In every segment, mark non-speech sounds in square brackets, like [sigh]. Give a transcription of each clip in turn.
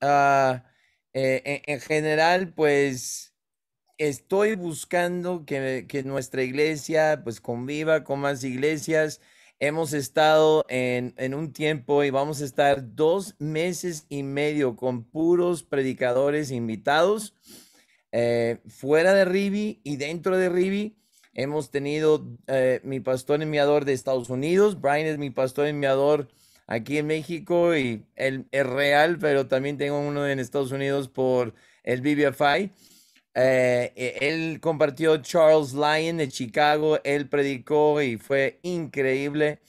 ah, eh, en, general, pues estoy buscando que, nuestra iglesia pues conviva con más iglesias. Hemos estado en, un tiempo y vamos a estar dos meses y medio con puros predicadores invitados eh, fuera de Rivi y dentro de Rivi. Hemos tenido eh, mi pastor enviador de Estados Unidos, Brian es mi pastor enviador aquí en México y él es real, pero también tengo uno en Estados Unidos por el BBFI. Eh, e, él compartió Charles Lyon de Chicago, él predicó y fue increíble.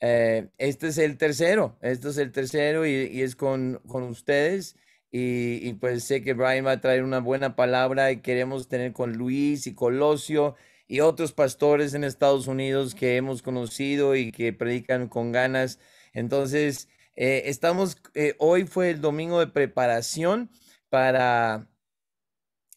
Eh, este es el tercero, este es el tercero y, es con, con ustedes. Y, y, pues sé que Brian va a traer una buena palabra y queremos tener con Luis y Colosio y otros pastores en Estados Unidos que hemos conocido y que predican con ganas entonces, eh, estamos, eh, hoy fue el domingo de preparación para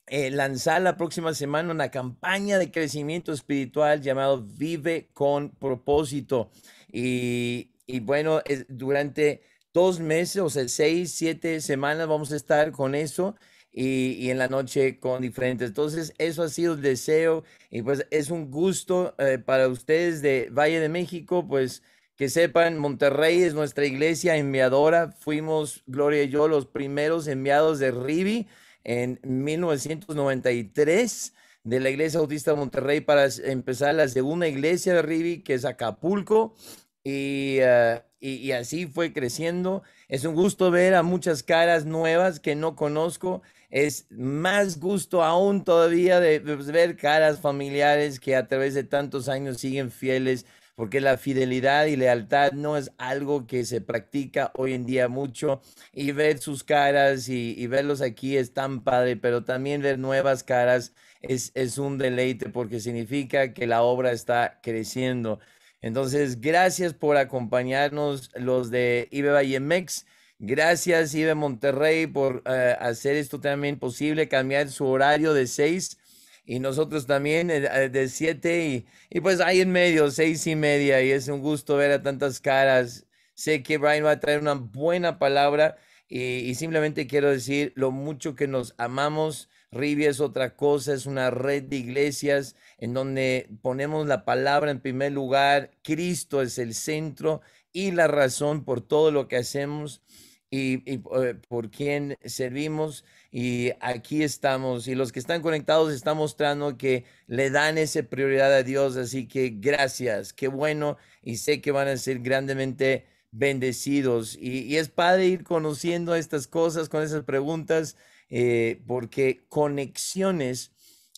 eh, lanzar la próxima semana una campaña de crecimiento espiritual llamado Vive con propósito. Y, bueno, durante dos meses, o sea, seis, siete semanas vamos a estar con eso. Y, y, en la noche con diferentes. Entonces, eso ha sido el deseo y pues es un gusto para ustedes de Valle de México, pues que sepan, Monterrey es nuestra iglesia enviadora. Fuimos, Gloria y yo, los primeros enviados de Rivi en 1993 de la Iglesia Autista de Monterrey para empezar la segunda iglesia de Rivi, que es Acapulco. Y, eh, y, así fue creciendo. Es un gusto ver a muchas caras nuevas que no conozco. Es más gusto aún todavía de ver caras familiares que a través de tantos años siguen fieles porque la fidelidad y lealtad no es algo que se practica hoy en día mucho y ver sus caras y, verlos aquí es tan padre, pero también ver nuevas caras es, un deleite porque significa que la obra está creciendo. Entonces, gracias por acompañarnos los de IBE Vallemex. Gracias, IBE Monterrey, por eh, hacer esto también posible, cambiar su horario de 6 y nosotros también eh, eh, de siete y, y, pues ahí en medio, seis y media y es un gusto ver a tantas caras. Sé que Brian va a traer una buena palabra y, y simplemente quiero decir lo mucho que nos amamos. Rivia es otra cosa, es una red de iglesias en donde ponemos la palabra en primer lugar. Cristo es el centro y la razón por todo lo que hacemos y, y eh, por quien servimos y aquí estamos y los que están conectados están mostrando que le dan esa prioridad a Dios, así que gracias, qué bueno y sé que van a ser grandemente bendecidos y, es padre ir conociendo estas cosas con esas preguntas eh, porque conexiones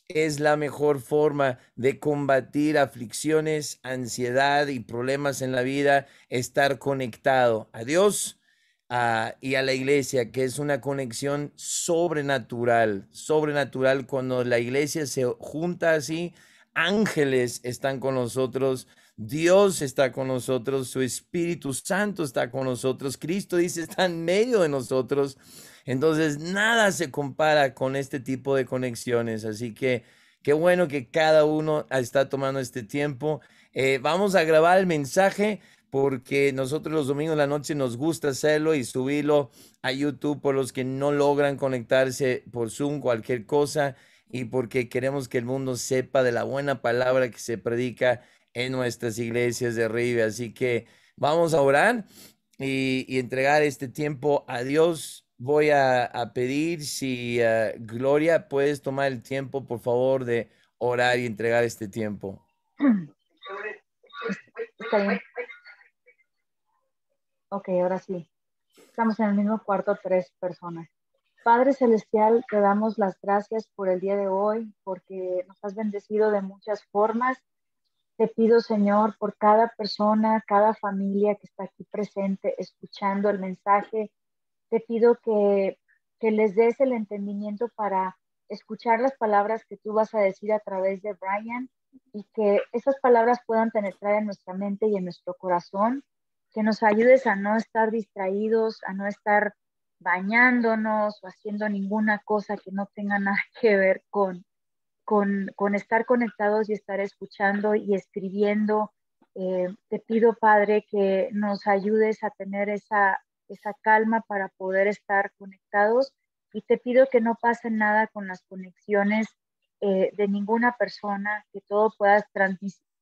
es la mejor forma de combatir aflicciones, ansiedad y problemas en la vida, estar conectado. A Dios y a la iglesia, que es una conexión sobrenatural, sobrenatural. Cuando la iglesia se junta así, ángeles están con nosotros, Dios está con nosotros, su Espíritu Santo está con nosotros, Cristo dice está en medio de nosotros, entonces nada se compara con este tipo de conexiones, así que qué bueno que cada uno está tomando este tiempo. Eh, vamos a grabar el mensaje porque nosotros los domingos de la noche nos gusta hacerlo y subirlo a YouTube por los que no logran conectarse por Zoom, cualquier cosa, y porque queremos que el mundo sepa de la buena palabra que se predica en nuestras iglesias de arriba. Así que vamos a orar y, entregar este tiempo a Dios. Voy a, pedir si uh, Gloria puedes tomar el tiempo, por favor, de orar y entregar este tiempo. [clears throat] Ok, ahora sí. Estamos en el mismo cuarto, tres personas. Padre Celestial, te damos las gracias por el día de hoy, porque nos has bendecido de muchas formas. Te pido, Señor, por cada persona, cada familia que está aquí presente, escuchando el mensaje. Te pido que, que les des el entendimiento para escuchar las palabras que tú vas a decir a través de Brian y que esas palabras puedan penetrar en nuestra mente y en nuestro corazón que nos ayudes a no estar distraídos, a no estar bañándonos o haciendo ninguna cosa que no tenga nada [laughs] que ver con, con, estar conectados y estar escuchando y escribiendo. Eh, te pido, Padre, que nos ayudes a tener esa esa calma para poder estar conectados y te pido que no pase nada con las conexiones eh, de ninguna persona, que todo pueda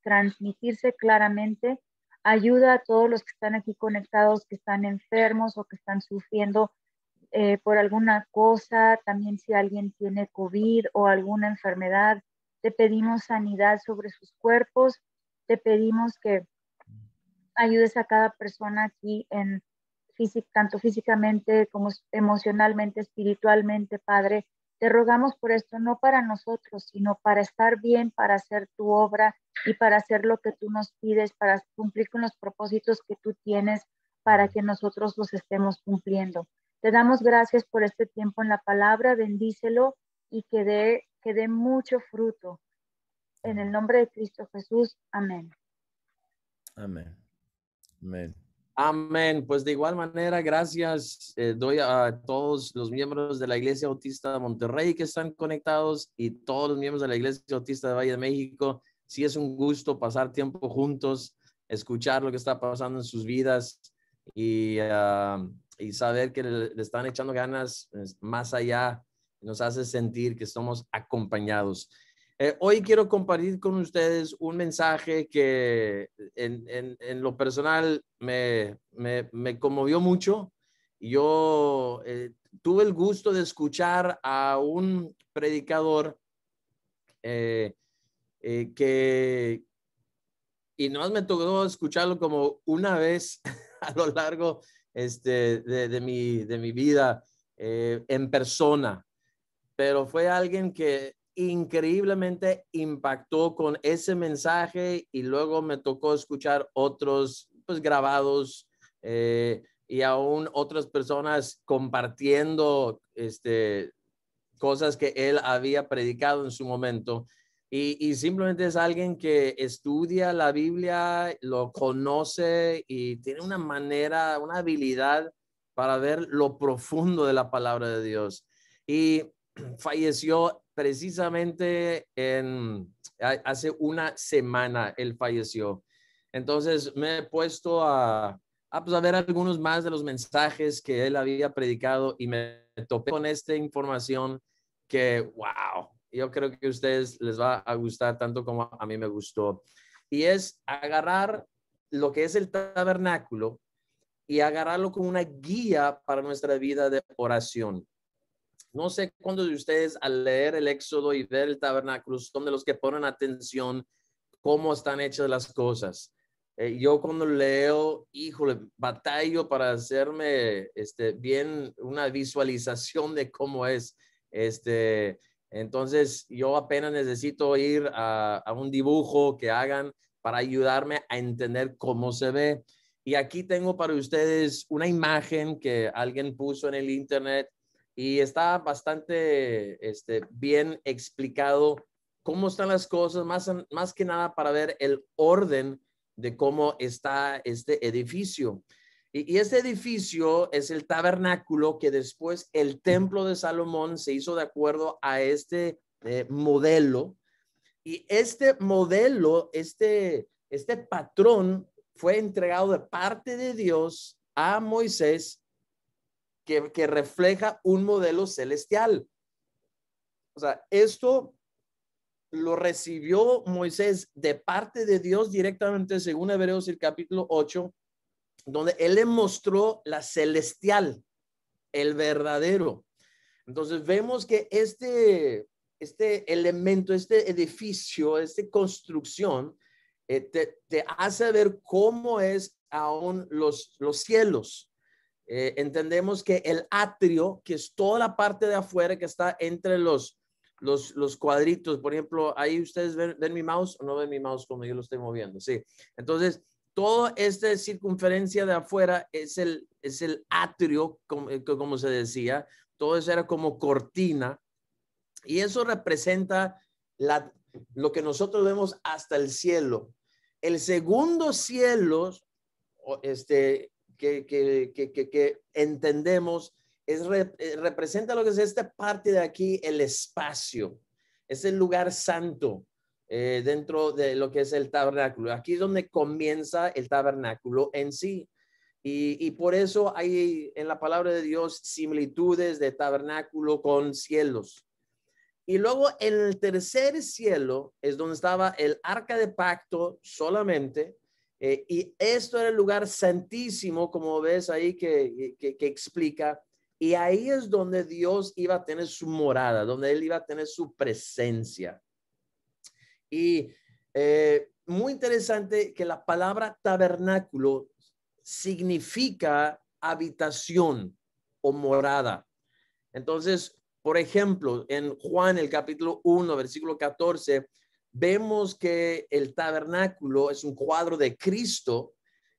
transmitirse claramente. Ayuda a todos los que están aquí conectados, que están enfermos o que están sufriendo eh, por alguna cosa, también si alguien tiene COVID o alguna enfermedad, te pedimos sanidad sobre sus cuerpos, te pedimos que ayudes a cada persona aquí en tanto físicamente como emocionalmente, espiritualmente, Padre. Te rogamos por esto, no para nosotros, sino para estar bien, para hacer tu obra y para hacer lo que tú nos pides, para cumplir con los propósitos que tú tienes para que nosotros los estemos cumpliendo. Te damos gracias por este tiempo en la palabra, bendícelo y que dé, que dé mucho fruto. En el nombre de Cristo Jesús, amén. Amén. Amén. Amén. Pues de igual manera, gracias eh, doy a todos los miembros de la Iglesia Autista de Monterrey que están conectados y todos los miembros de la Iglesia Autista de Valle de México. Sí es un gusto pasar tiempo juntos, escuchar lo que está pasando en sus vidas y, ah, saber que le, están echando ganas más allá. Nos hace sentir que estamos acompañados. Eh, hoy quiero compartir con ustedes un mensaje que en, lo personal me, conmovió mucho. Yo eh, tuve el gusto de escuchar a un predicador eh, que, y no me tocó escucharlo como una vez [laughs] a lo largo este, de, mi, de mi vida en persona, pero fue alguien que increíblemente impactó con ese mensaje y luego me tocó escuchar otros pues grabados eh, y aún otras personas compartiendo este, cosas que él había predicado en su momento. Y, simplemente es alguien que estudia la Biblia, lo conoce y tiene una manera, una habilidad para ver lo profundo de la palabra de Dios. Y [clears throat] falleció precisamente en, hace una semana, él falleció. Entonces me he puesto a, a, pues, a ver algunos más de los mensajes que él había predicado y me topé con esta información que, wow, yo creo que a ustedes les va a gustar tanto como a mí me gustó. Y es agarrar lo que es el tabernáculo y agarrarlo como una guía para nuestra vida de oración. No sé cuándo de ustedes al leer el Éxodo y ver el tabernáculo son de los que ponen atención cómo están hechas las cosas. Eh, yo cuando leo, híjole, batallo para hacerme este, bien una visualización de cómo es. Este, entonces, yo apenas necesito ir a, un dibujo que hagan para ayudarme a entender cómo se ve. Y aquí tengo para ustedes una imagen que alguien puso en el internet y está bastante este, bien explicado cómo están las cosas, más, más que nada para ver el orden de cómo está este edificio. Y, este edificio es el tabernáculo que después el templo de Salomón se hizo de acuerdo a este eh, modelo. Y este modelo, este, este patrón fue entregado de parte de Dios a Moisés que, refleja un modelo celestial. O sea, esto lo recibió Moisés de parte de Dios directamente, según Hebreos el capítulo 8, donde él le mostró la celestial, el verdadero. Entonces vemos que este, este elemento, este edificio, esta construcción, eh, te, te, hace ver cómo es aún los, los cielos. Eh, entendemos que el atrio, que es toda la parte de afuera que está entre los, los, los cuadritos, por ejemplo, ahí ustedes ven, mi mouse o no ven mi mouse como yo lo estoy moviendo, sí. Entonces, toda esta circunferencia de afuera es el, es el atrio, como, eh, como se decía, todo eso era como cortina y eso representa la, lo que nosotros vemos hasta el cielo. El segundo cielo, este, que, que, entendemos es eh, representa lo que es esta parte de aquí, el espacio. Es el lugar santo eh, dentro de lo que es el tabernáculo. Aquí es donde comienza el tabernáculo en sí. Y, por eso hay en la palabra de Dios similitudes de tabernáculo con cielos. Y luego en el tercer cielo es donde estaba el arca de pacto solamente. eh, y esto era el lugar santísimo, como ves ahí que explica. Y ahí es donde Dios iba a tener su morada, donde Él iba a tener su presencia. Y eh, muy interesante que la palabra tabernáculo significa habitación o morada. Entonces, por ejemplo, en Juan el capítulo 1, versículo 14, vemos que el tabernáculo es un cuadro de Cristo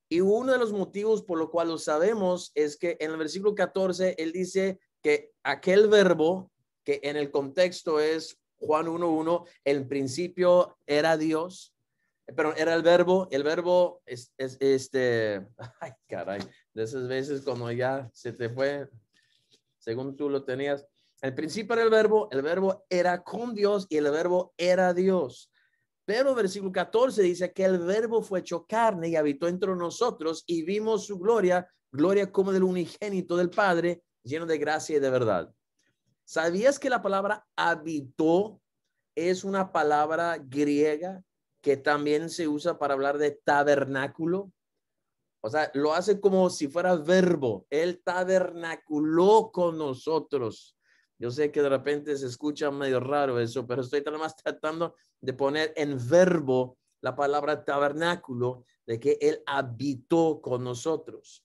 y uno de los motivos por lo cual lo sabemos es que en el versículo 14 él dice que aquel verbo que en el contexto es Juan 1.1, el principio era Dios, pero era el verbo, el verbo es, es, este, [laughs] ay caray, de esas veces cuando ya se te fue, según tú lo tenías, el principio era el verbo, el verbo era con Dios y el verbo era Dios. Pero versículo 14 dice que el verbo fue hecho carne y habitó entre nosotros y vimos su gloria, gloria como del unigénito del Padre, lleno de gracia y de verdad. ¿Sabías que la palabra habitó es una palabra griega que también se usa para hablar de tabernáculo? O sea, lo hace como si fuera verbo. Él tabernaculó con nosotros. Yo sé que de repente se escucha medio raro eso, pero estoy más tratando de poner en verbo la palabra tabernáculo, de que Él habitó con nosotros.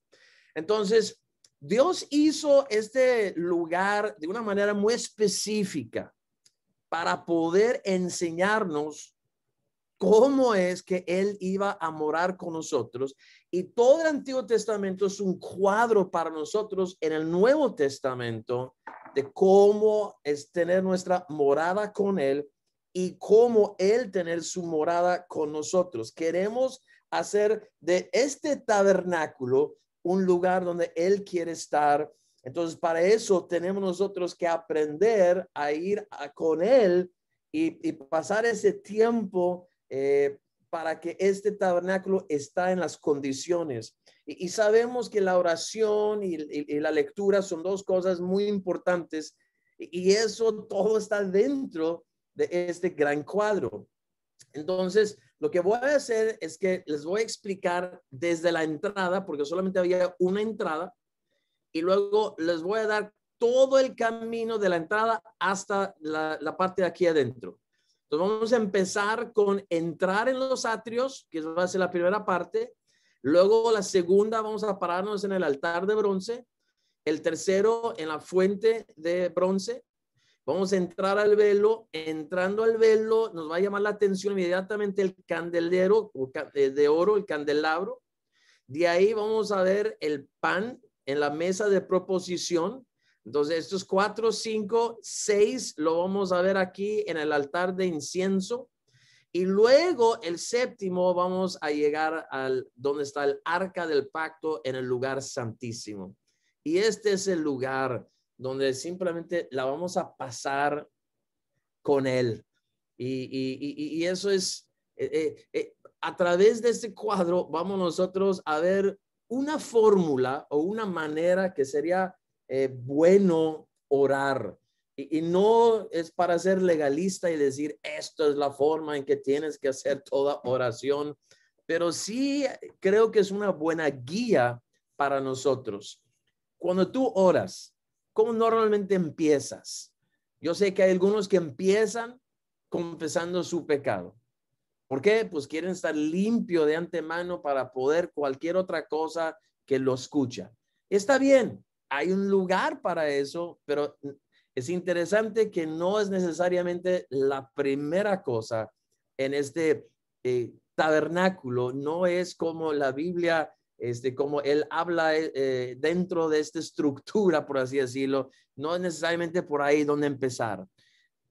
Entonces, Dios hizo este lugar de una manera muy específica para poder enseñarnos cómo es que Él iba a morar con nosotros. Y todo el Antiguo Testamento es un cuadro para nosotros en el Nuevo Testamento de cómo es tener nuestra morada con Él y cómo Él tener su morada con nosotros. Queremos hacer de este tabernáculo un lugar donde Él quiere estar. Entonces, para eso tenemos nosotros que aprender a ir con Él y, pasar ese tiempo eh, para que este tabernáculo está en las condiciones. Y, sabemos que la oración y, la lectura son dos cosas muy importantes y eso todo está dentro de este gran cuadro. Entonces, lo que voy a hacer es que les voy a explicar desde la entrada, porque solamente había una entrada, y luego les voy a dar todo el camino de la entrada hasta la, parte de aquí adentro. Entonces, vamos a empezar con entrar en los atrios, que va a ser la primera parte. Luego, la segunda, vamos a pararnos en el altar de bronce. El tercero, en la fuente de bronce. Vamos a entrar al velo. Entrando al velo, nos va a llamar la atención inmediatamente el candelero de oro, el candelabro. De ahí vamos a ver el pan en la mesa de proposición. Entonces, estos cuatro, cinco, seis lo vamos a ver aquí en el altar de incienso. Y luego el séptimo vamos a llegar al donde está el arca del pacto en el lugar santísimo. Y este es el lugar donde simplemente la vamos a pasar con él. Y, y, y eso es, eh, eh, eh, a través de este cuadro vamos nosotros a ver una fórmula o una manera que sería bueno orar. Y, y, no es para ser legalista y decir esto es la forma en que tienes que hacer toda oración, pero sí creo que es una buena guía para nosotros. Cuando tú oras, ¿cómo normalmente empiezas? Yo sé que hay algunos que empiezan confesando su pecado. ¿Por qué? Pues quieren estar limpio de antemano para poder cualquier otra cosa que lo escucha. Está bien, hay un lugar para eso, pero es interesante que no es necesariamente la primera cosa en este eh, tabernáculo, no es como la Biblia, este, como él habla eh, dentro de esta estructura, por así decirlo, no es necesariamente por ahí donde empezar.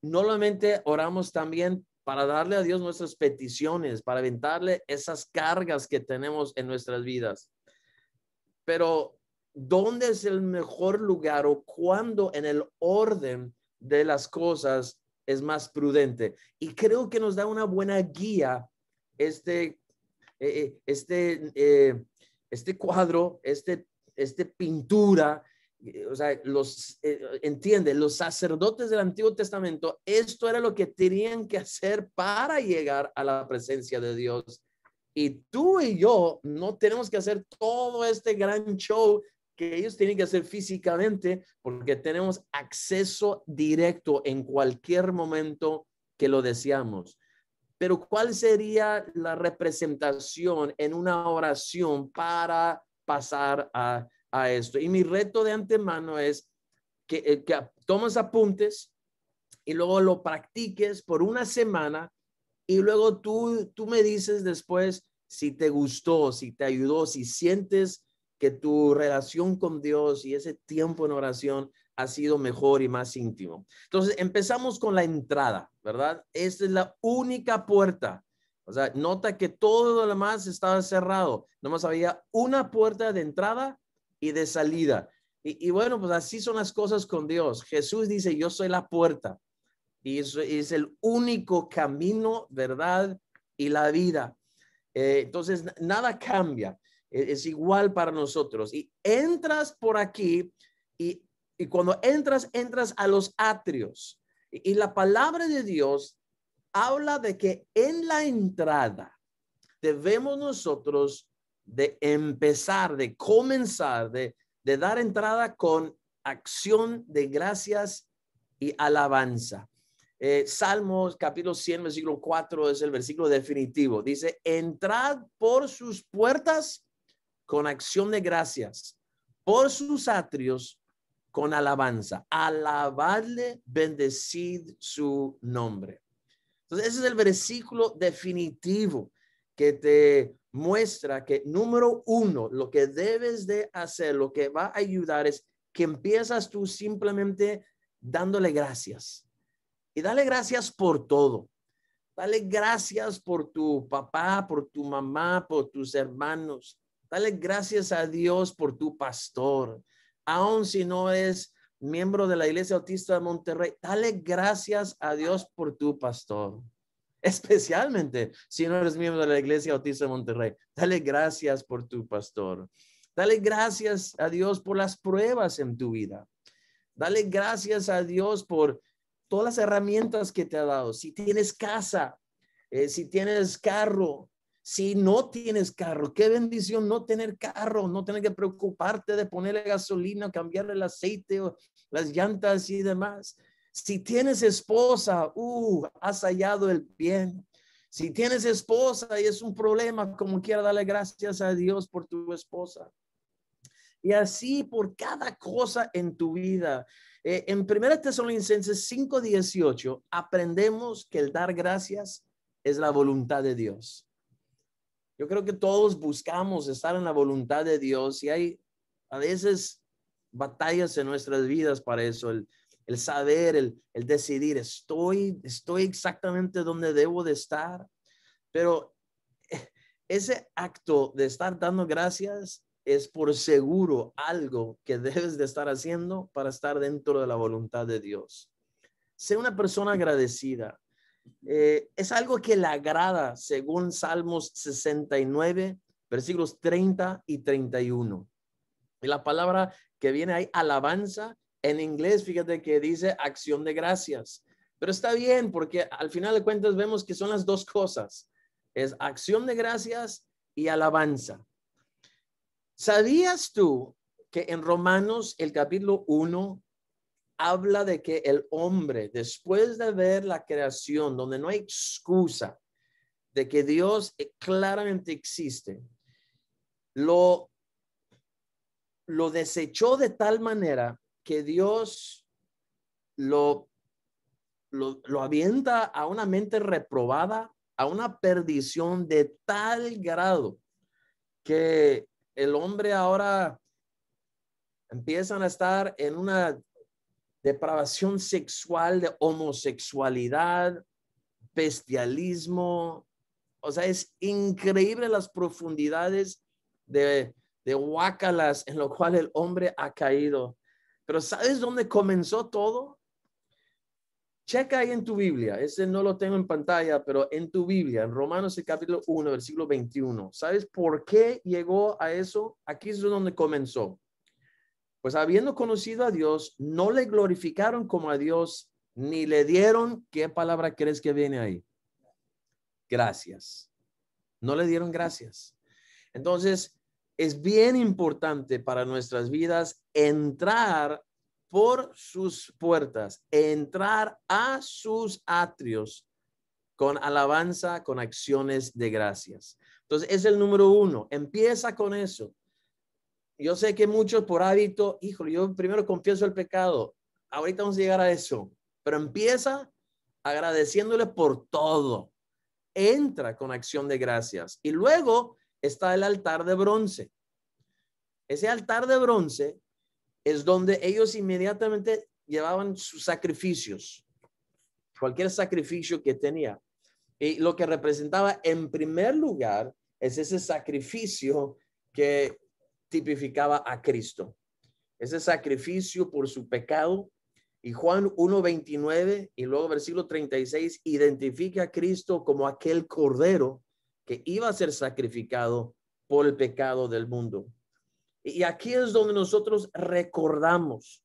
Normalmente oramos también para darle a Dios nuestras peticiones, para aventarle esas cargas que tenemos en nuestras vidas. Pero, ¿dónde es el mejor lugar o cuándo en el orden de las cosas es más prudente? Y creo que nos da una buena guía este, eh, este, eh, este cuadro, este, este pintura, eh, o sea, los, eh, entiende, los sacerdotes del Antiguo Testamento, esto era lo que tenían que hacer para llegar a la presencia de Dios. Y tú y yo no tenemos que hacer todo este gran show que ellos tienen que hacer físicamente porque tenemos acceso directo en cualquier momento que lo deseamos. Pero ¿cuál sería la representación en una oración para pasar a, esto? Y mi reto de antemano es que, eh, que tomes apuntes y luego lo practiques por una semana y luego tú, tú me dices después si te gustó, si te ayudó, si sientes que tu relación con Dios y ese tiempo en oración ha sido mejor y más íntimo. Entonces, empezamos con la entrada, ¿verdad? Esta es la única puerta. O sea, nota que todo lo demás estaba cerrado. Nomás había una puerta de entrada y de salida. Y, bueno, pues así son las cosas con Dios. Jesús dice, yo soy la puerta. Y eso es el único camino, verdad y la vida. Eh, entonces, nada cambia. E-, es igual para nosotros. Y entras por aquí y, cuando entras, entras a los atrios. Y, la palabra de Dios habla de que en la entrada debemos nosotros de empezar, de comenzar, de, de dar entrada con acción de gracias y alabanza. Eh, Salmos capítulo 100, versículo 4 es el versículo definitivo. Dice, entrad por sus puertas con acción de gracias por sus atrios con alabanza. Alabadle, bendecid su nombre. Entonces, ese es el versículo definitivo que te muestra que, número uno, lo que debes de hacer, lo que va a ayudar es que empiezas tú simplemente dándole gracias. Y dale gracias por todo. Dale gracias por tu papá, por tu mamá, por tus hermanos. Dale gracias a Dios por tu pastor. Aun si no es miembro de la Iglesia Autista de Monterrey, dale gracias a Dios por tu pastor. [laughs] Especialmente si no eres miembro de la Iglesia Autista de Monterrey, dale gracias por tu pastor. Dale gracias a Dios por las pruebas en tu vida. Dale gracias a Dios por todas las herramientas que te ha dado. Si tienes casa, eh, si tienes carro, si no tienes carro, qué bendición no tener carro, no tener que preocuparte de ponerle gasolina, cambiarle el aceite o las llantas y demás. Si tienes esposa, uh, has hallado el bien. Si tienes esposa y es un problema, como quiera, darle gracias a Dios por tu esposa. Y así por cada cosa en tu vida. Eh, en 1 Tesalonicenses 5:18 aprendemos que el dar gracias es la voluntad de Dios. Yo creo que todos buscamos estar en la voluntad de Dios y hay a veces batallas en nuestras vidas para eso, el, saber, el, el, decidir, estoy, estoy exactamente donde debo de estar, pero ese acto de estar dando gracias es por seguro algo que debes de estar haciendo para estar dentro de la voluntad de Dios. Sé una persona agradecida. Eh, es algo que le agrada según Salmos 69, versículos 30 y 31. Y la palabra que viene ahí, alabanza, en inglés, fíjate que dice acción de gracias. Pero está bien porque al final de cuentas vemos que son las dos cosas. Es acción de gracias y alabanza. ¿Sabías tú que en Romanos el capítulo 1 habla de que el hombre, después de ver la creación, donde no hay excusa de que Dios claramente existe, lo, lo desechó de tal manera que Dios lo, lo, lo avienta a una mente reprobada, a una perdición de tal grado que el hombre ahora empiezan a estar en una depravación sexual, de homosexualidad, bestialismo. O sea, es increíble las profundidades de, de huácalas en lo cual el hombre ha caído. Pero ¿sabes dónde comenzó todo? Checa ahí en tu Biblia, ese no lo tengo en pantalla, pero en tu Biblia, en Romanos el capítulo 1, versículo 21. ¿Sabes por qué llegó a eso? Aquí es donde comenzó. Pues habiendo conocido a Dios, no le glorificaron como a Dios, ni le dieron, ¿qué palabra crees que viene ahí? Gracias. No le dieron gracias. Entonces, es bien importante para nuestras vidas entrar por sus puertas, entrar a sus atrios con alabanza, con acciones de gracias. Entonces, es el número uno. Empieza con eso. Yo sé que muchos por hábito, hijo, yo primero confieso el pecado. Ahorita vamos a llegar a eso, pero empieza agradeciéndole por todo. Entra con acción de gracias. Y luego está el altar de bronce. Ese altar de bronce es donde ellos inmediatamente llevaban sus sacrificios, cualquier sacrificio que tenía. Y lo que representaba en primer lugar es ese sacrificio que tipificaba a Cristo. Ese sacrificio por su pecado. Y Juan 1.29 y luego versículo 36 identifica a Cristo como aquel cordero que iba a ser sacrificado por el pecado del mundo. Y aquí es donde nosotros recordamos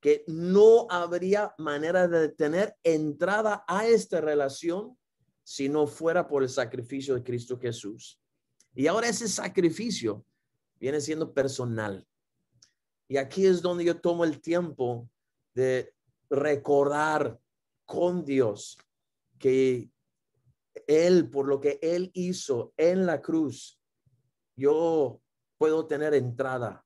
que no habría manera de tener entrada a esta relación si no fuera por el sacrificio de Cristo Jesús. Y ahora ese sacrificio viene siendo personal. Y aquí es donde yo tomo el tiempo de recordar con Dios que Él, por lo que Él hizo en la cruz, yo puedo tener entrada.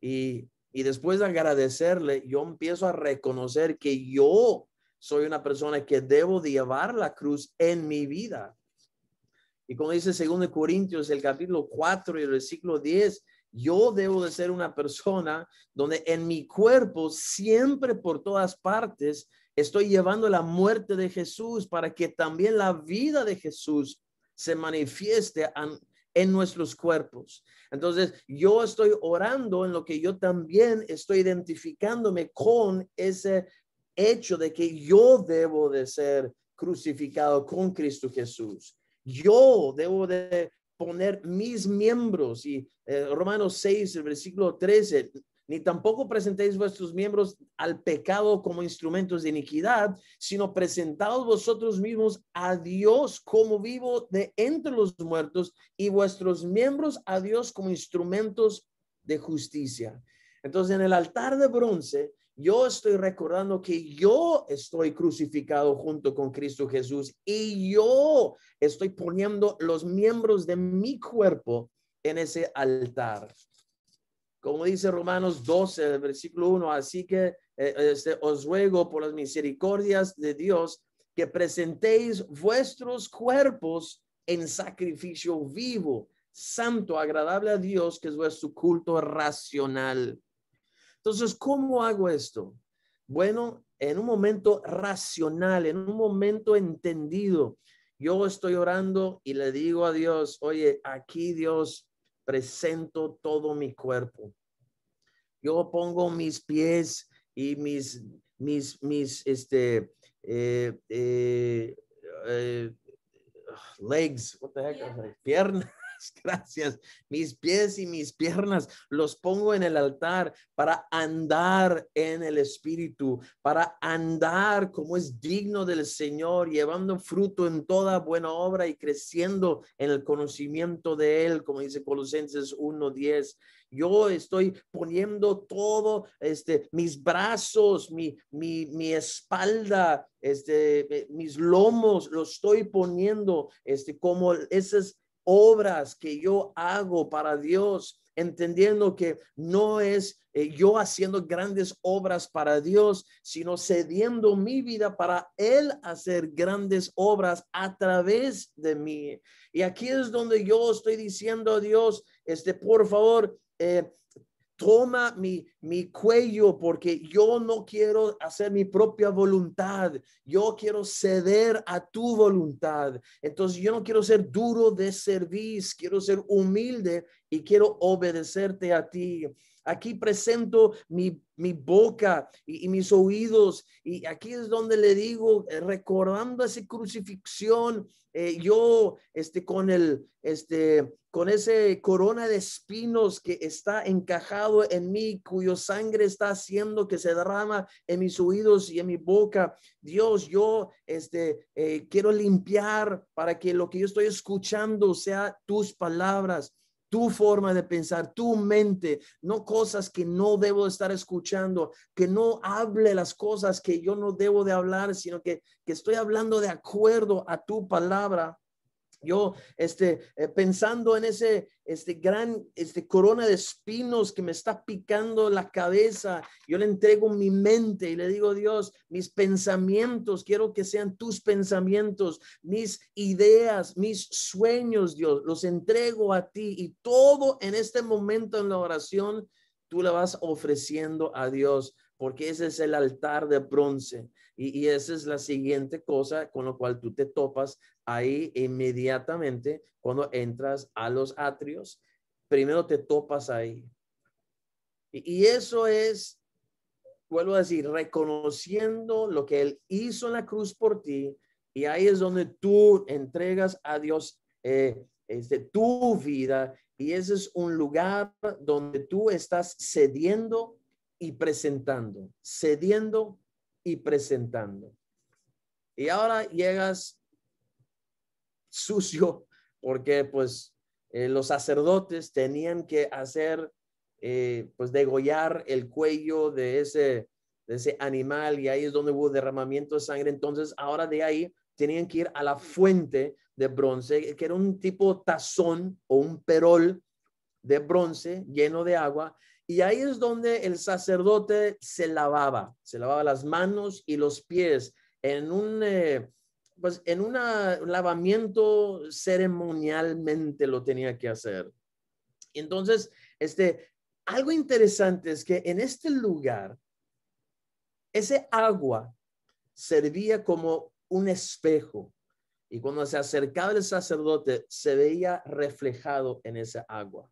Y, y después de agradecerle, yo empiezo a reconocer que yo soy una persona que debo de llevar la cruz en mi vida. Y como dice segundo Corintios, el capítulo 4 y el versículo 10, yo debo de ser una persona donde en mi cuerpo siempre por todas partes estoy llevando la muerte de Jesús para que también la vida de Jesús se manifieste en nuestros cuerpos. Entonces, yo estoy orando en lo que yo también estoy identificándome con ese hecho de que yo debo de ser crucificado con Cristo Jesús. Yo debo de poner mis miembros y eh, Romanos 6, el versículo 13, ni tampoco presentéis vuestros miembros al pecado como instrumentos de iniquidad, sino presentaos vosotros mismos a Dios como vivo de entre los muertos y vuestros miembros a Dios como instrumentos de justicia. Entonces, en el altar de bronce, yo estoy recordando que yo estoy crucificado junto con Cristo Jesús y yo estoy poniendo los miembros de mi cuerpo en ese altar como dice Romanos 12, versículo 1, así que eh, este, os ruego por las misericordias de Dios que presentéis vuestros cuerpos en sacrificio vivo, santo, agradable a Dios, que es vuestro culto racional. Entonces, ¿cómo hago esto? Bueno, en un momento racional, en un momento entendido, yo estoy orando y le digo a Dios, oye, aquí Dios, presento todo mi cuerpo. Yo pongo mis pies y mis, mis, mis, este, eh, eh, eh, legs, what the heck, piernas [laughs] gracias. Mis pies y mis piernas los pongo en el altar para andar en el Espíritu, para andar como es digno del Señor, llevando fruto en toda buena obra y creciendo en el conocimiento de Él, como dice Colosenses 1.10 yo estoy poniendo todo, este, mis brazos, mi, mi, mi espalda, este, mis lomos, lo estoy poniendo, este, como esas obras que yo hago para Dios, entendiendo que no es eh, yo haciendo grandes obras para Dios, sino cediendo mi vida para Él hacer grandes obras a través de mí. Y aquí es donde yo estoy diciendo a Dios, este, por favor, eh, toma mi, mi cuello porque yo no quiero hacer mi propia voluntad, yo quiero ceder a tu voluntad. Entonces yo no quiero ser duro de servicio, quiero ser humilde y quiero obedecerte a ti. Aquí presento mi, mi boca y, mis oídos. Y aquí es donde le digo, eh, recordando esa crucifixión, eh, yo, este, con el, este, con ese corona de espinos que está encajado en mí, cuyo sangre está haciendo que se derrama en mis oídos y en mi boca. Dios, yo, este, eh, quiero limpiar para que lo que yo estoy escuchando sea tus palabras tu forma de pensar, tu mente, no cosas que no debo estar escuchando, que no hable las cosas que yo no debo de hablar, sino que, que estoy hablando de acuerdo a tu palabra yo este, eh, pensando en ese este gran este corona de espinos que me está picando la cabeza, yo le entrego mi mente y le digo, Dios, mis pensamientos, quiero que sean tus pensamientos, mis ideas, mis sueños, Dios, los entrego a ti y todo en este momento en la oración, tú le vas ofreciendo a Dios, porque ese es el altar de bronce. Y, esa es la siguiente cosa con lo cual tú te topas ahí inmediatamente cuando entras a los atrios. Primero te topas ahí. Y, eso es, vuelvo a decir, reconociendo lo que Él hizo en la cruz por ti. Y ahí es donde tú entregas a Dios eh, este, tu vida. Y ese es un lugar donde tú estás cediendo y presentando, cediendo y presentando. Y ahora llegas sucio porque pues eh, los sacerdotes tenían que hacer, eh, pues degollar el cuello de ese, de ese animal y ahí es donde hubo derramamiento de sangre. Entonces ahora de ahí tenían que ir a la fuente de bronce, que era un tipo tazón o un perol de bronce lleno de agua y ahí es donde el sacerdote se lavaba, se lavaba las manos y los pies en un, eh, pues en un lavamiento ceremonialmente lo tenía que hacer. Entonces, este, algo interesante es que en este lugar, ese agua servía como un espejo. Y cuando se acercaba el sacerdote, se veía reflejado en esa agua.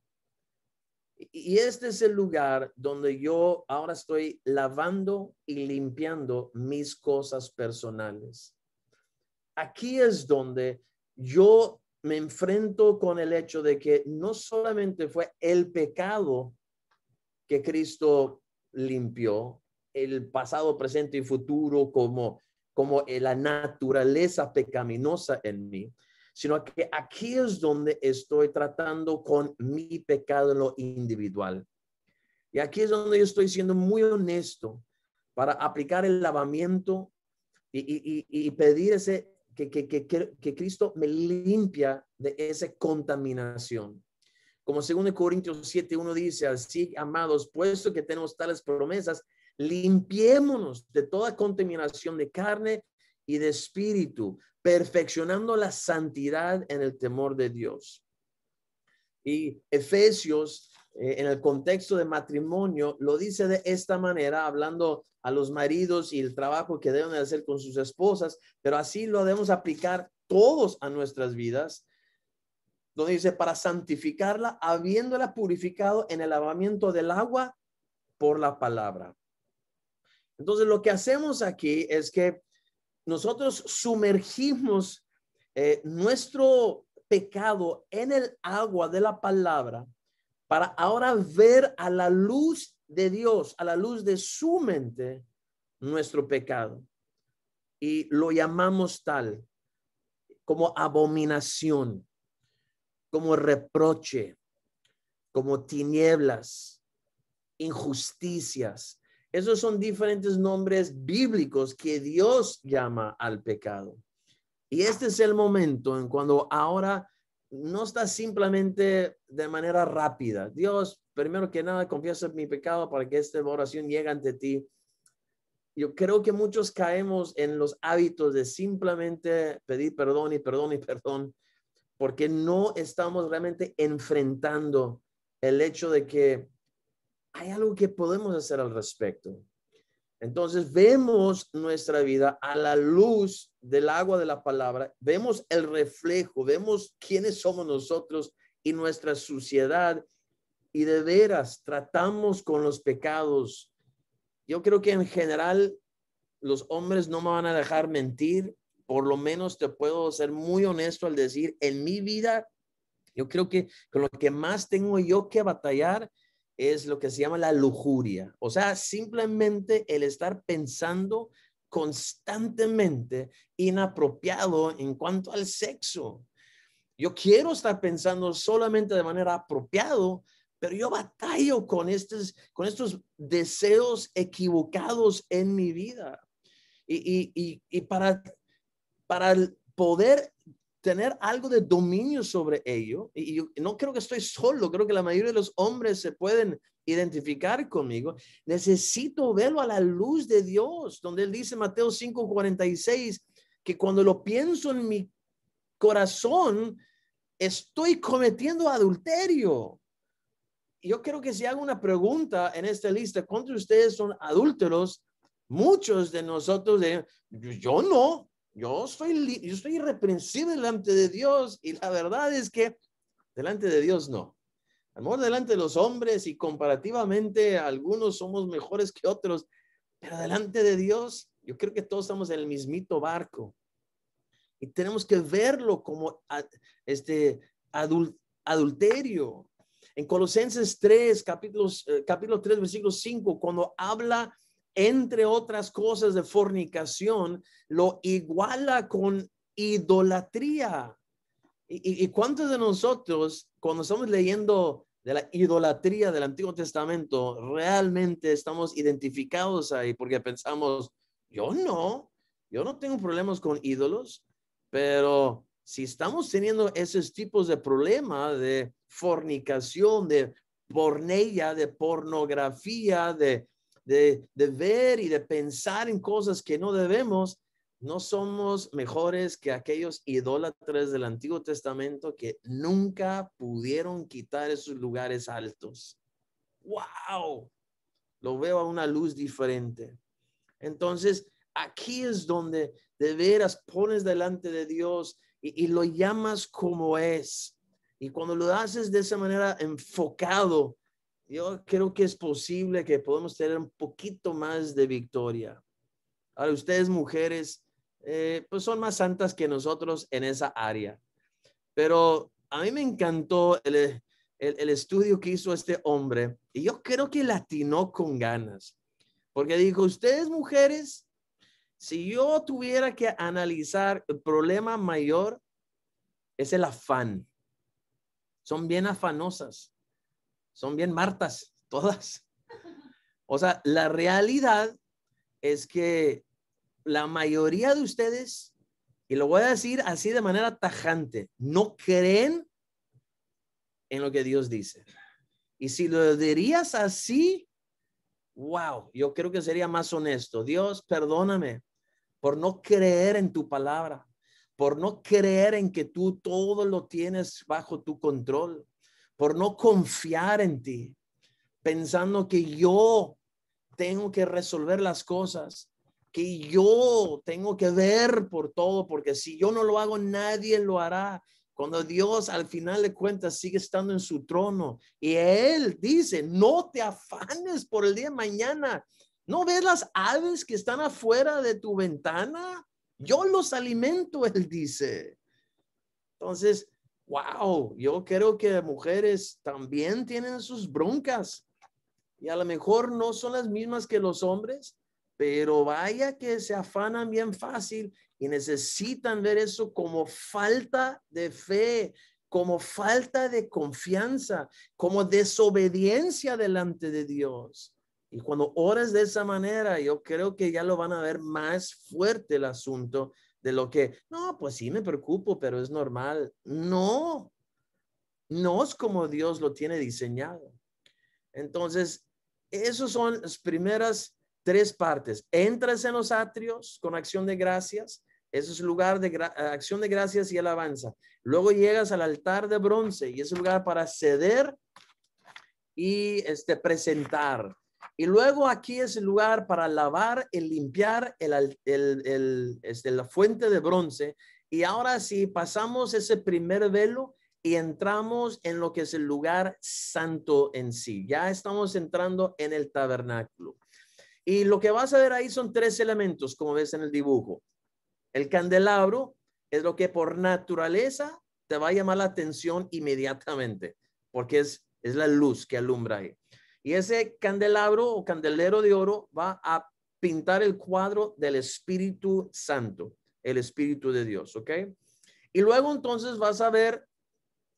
Y este es el lugar donde yo ahora estoy lavando y limpiando mis cosas personales. Aquí es donde yo me enfrento con el hecho de que no solamente fue el pecado que Cristo limpió, el pasado, presente y futuro como, como la naturaleza pecaminosa en mí, sino que aquí es donde estoy tratando con mi pecado en lo individual. Y aquí es donde yo estoy siendo muy honesto para aplicar el lavamiento y, pedir ese, que, que, que, que, Cristo me limpia de esa contaminación. Como según Corintios 7, uno dice, así, amados, puesto que tenemos tales promesas, limpiémonos de toda contaminación de carne y de espíritu, perfeccionando la santidad en el temor de Dios. Y Efesios, eh, en el contexto de matrimonio, lo dice de esta manera, hablando a los maridos y el trabajo que deben hacer con sus esposas, pero así lo debemos aplicar todos a nuestras vidas, donde dice, para santificarla, habiéndola purificado en el lavamiento del agua por la palabra. Entonces, lo que hacemos aquí es que nosotros sumergimos eh, nuestro pecado en el agua de la palabra para ahora ver a la luz de Dios, a la luz de su mente, nuestro pecado. Y lo llamamos tal como abominación, como reproche, como tinieblas, injusticias, esos son diferentes nombres bíblicos que Dios llama al pecado. Y este es el momento en cuando ahora no está simplemente de manera rápida. Dios, primero que nada, confiesa mi pecado para que esta oración llegue ante ti. Yo creo que muchos caemos en los hábitos de simplemente pedir perdón y perdón y perdón, porque no estamos realmente enfrentando el hecho de que hay algo que podemos hacer al respecto. Entonces vemos nuestra vida a la luz del agua de la palabra, vemos el reflejo, vemos quiénes somos nosotros y nuestra suciedad y de veras tratamos con los pecados, yo creo que en general los hombres no me van a dejar mentir. Por lo menos te puedo ser muy honesto al decir, en mi vida, yo creo que con lo que más tengo yo que batallar es lo que se llama la lujuria. O sea, simplemente el estar pensando constantemente inapropiado en cuanto al sexo. Yo quiero estar pensando solamente de manera apropiado, pero yo batallo con estos, con estos deseos equivocados en mi vida. Y, y, y, para, para poder tener algo de dominio sobre ello, y yo no creo que estoy solo, creo que la mayoría de los hombres se pueden identificar conmigo, necesito verlo a la luz de Dios, donde él dice Mateo 5:46, que cuando lo pienso en mi corazón, estoy cometiendo adulterio. Yo creo que si hago una pregunta en esta lista, ¿cuántos de ustedes son adúlteros? Muchos de nosotros, yo no, yo soy, yo estoy irreprensible delante de Dios y la verdad es que delante de Dios no. Amor delante de los hombres y comparativamente algunos somos mejores que otros, pero delante de Dios yo creo que todos estamos en el mismito barco y tenemos que verlo como este adulterio. En Colosenses 3, capítulos, eh, capítulo 3, versículo 5, cuando habla entre otras cosas de fornicación, lo iguala con idolatría. ¿Y, y, cuántos de nosotros, cuando estamos leyendo de la idolatría del Antiguo Testamento, realmente estamos identificados ahí porque pensamos, yo no, yo no tengo problemas con ídolos, pero si estamos teniendo esos tipos de problemas de fornicación, de pornella, de pornografía, de de, ver y de pensar en cosas que no debemos, no somos mejores que aquellos idólatras del Antiguo Testamento que nunca pudieron quitar esos lugares altos. ¡Wow! Lo veo a una luz diferente. Entonces, aquí es donde de veras pones delante de Dios y, lo llamas como es. Y cuando lo haces de esa manera enfocado, yo creo que es posible que podamos tener un poquito más de victoria. Ahora, ustedes mujeres, eh, pues son más santas que nosotros en esa área. Pero a mí me encantó el, el, estudio que hizo este hombre y yo creo que latinó con ganas. Porque dijo, ustedes mujeres, si yo tuviera que analizar el problema mayor, es el afán. Son bien afanosas son bien martas, [laughs] todas. O sea, la realidad es que la mayoría de ustedes, y lo voy a decir así de manera tajante, no creen en lo que Dios dice. Y si lo dirías así, wow, yo creo que sería más honesto. Dios, perdóname por no creer en tu palabra, por no creer en que tú todo lo tienes bajo tu control por no confiar en ti, pensando que yo tengo que resolver las cosas, que yo tengo que ver por todo, porque si yo no lo hago, nadie lo hará. Cuando Dios al final de cuentas sigue estando en su trono y Él dice, no te afanes por el día de mañana. ¿No ves las aves que están afuera de tu ventana? Yo los alimento, [laughs] Él dice. Entonces, wow, yo creo que mujeres también tienen sus broncas y a lo mejor no son las mismas que los hombres, pero vaya que se afanan bien fácil y necesitan ver eso como falta de fe, como falta de confianza, como desobediencia delante de Dios. Y cuando oras de esa manera, yo creo que ya lo van a ver más fuerte el asunto de lo que, no, pues sí me preocupo, pero es normal. No, no es como Dios lo tiene diseñado. Entonces, esos son las primeras tres partes. Entras en los atrios con acción de gracias. Ese es lugar de acción de gracias y alabanza. Luego llegas al altar de bronce y es lugar para ceder y este, presentar. Y luego aquí es el lugar para lavar y limpiar el, el, el, este, la fuente de bronce. Y ahora si pasamos ese primer velo, y entramos en lo que es el lugar santo en sí. Ya estamos entrando en el tabernáculo. Y lo que vas a ver ahí son tres elementos, como ves en el dibujo. El candelabro es lo que por naturaleza te va a llamar la atención inmediatamente, porque es, es la luz que alumbra ahí. Y ese candelabro o candelero de oro va a pintar el cuadro del Espíritu Santo, el Espíritu de Dios, ¿ok? Y luego entonces vas a ver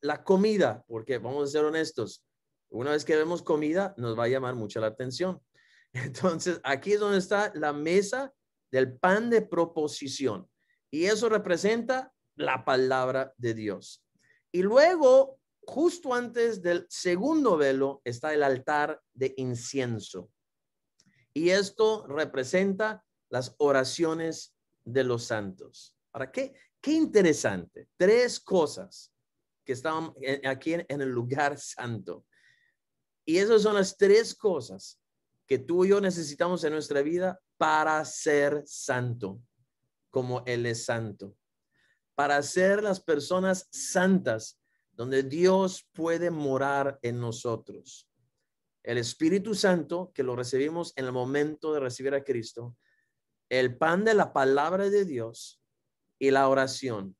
la comida, porque vamos a ser honestos, una vez que vemos comida nos va a llamar mucho la atención. [laughs] Entonces, aquí es donde está la mesa del pan de proposición. Y eso representa la palabra de Dios. Y luego, justo antes del segundo velo, está el altar de incienso. Y esto representa las oraciones de los santos. ¿Para qué? Qué interesante. Tres cosas que están aquí en, el lugar santo. Y esas son las tres cosas que tú y yo necesitamos en nuestra vida para ser santo, como Él es santo. Para ser las personas santas, donde Dios puede morar en nosotros. El Espíritu Santo, que lo recibimos en el momento de recibir a Cristo, el pan de la palabra de Dios y la oración.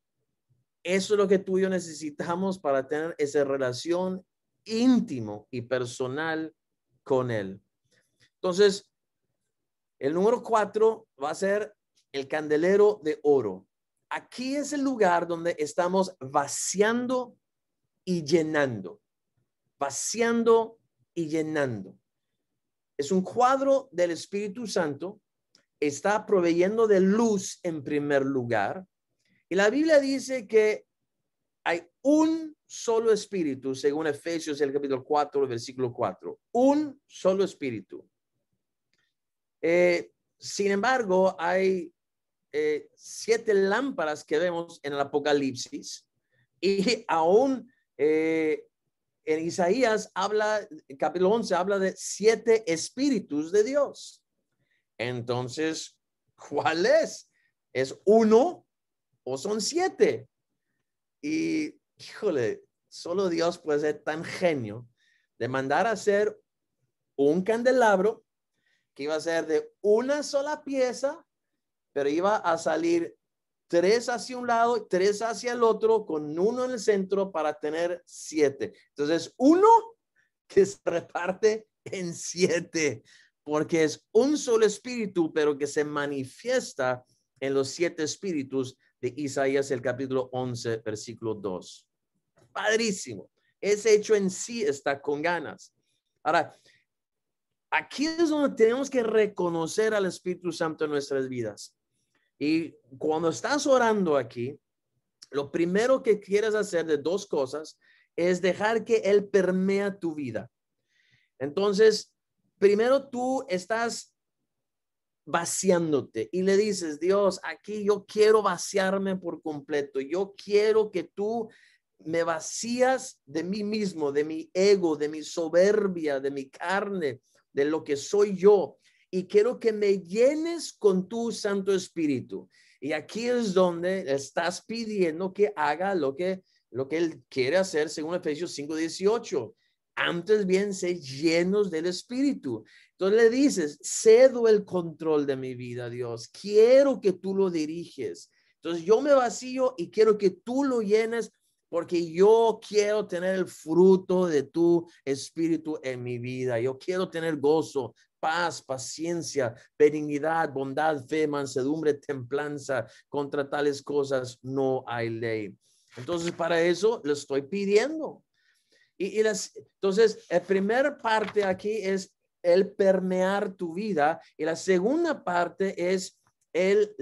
Eso es lo que tú y yo necesitamos para tener esa relación íntimo y personal con Él. Entonces, el número cuatro va a ser el candelero de oro. Aquí es el lugar donde estamos vaciando y llenando, vaciando y llenando. Es un cuadro del Espíritu Santo, está proveyendo de luz en primer lugar, y la Biblia dice que hay un solo espíritu, según Efesios el capítulo 4, versículo 4. Un solo espíritu. Eh, sin embargo, hay eh, siete lámparas que vemos en el Apocalipsis y aún eh, en Isaías habla, capítulo 11, habla de siete espíritus de Dios. Entonces, ¿cuál es? ¿Es uno o son siete. Y, híjole, solo Dios puede ser tan genio de mandar a hacer un candelabro que iba a ser de una sola pieza, pero iba a salir tres hacia un lado tres hacia el otro, con uno en el centro para tener siete. Entonces, uno que se reparte en siete, porque es un solo espíritu, pero que se manifiesta en los siete espíritus de Isaías el capítulo 11, versículo 2. Padrísimo. Ese hecho en sí está con ganas. Ahora, aquí es donde tenemos que reconocer al Espíritu Santo en nuestras vidas. Y cuando estás orando aquí, lo primero que quieres hacer de dos cosas es dejar que Él permea tu vida. Entonces, primero tú estás vaciándote y le dices, Dios, aquí yo quiero vaciarme por completo. Yo quiero que tú me vacías de mí mismo, de mi ego, de mi soberbia, de mi carne, de lo que soy yo. Y quiero que me llenes con tu Santo Espíritu. Y aquí es donde estás pidiendo que haga lo que, lo que Él quiere hacer según Efesios 5:18 antes bien sé llenos del Espíritu. Entonces le dices, cedo el control de mi vida, Dios. Quiero que tú lo diriges. Entonces yo me vacío y quiero que tú lo llenes porque yo quiero tener el fruto de tu espíritu en mi vida. Yo quiero tener gozo, paz, paciencia, benignidad, bondad, fe, mansedumbre, templanza. Contra tales cosas no hay ley. Entonces para eso le estoy pidiendo. Y, las, entonces, la primera parte aquí es el permear tu vida y la segunda parte es el